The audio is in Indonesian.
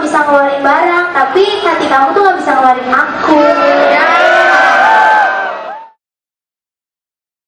bisa ngeluarin barang tapi hati kamu tuh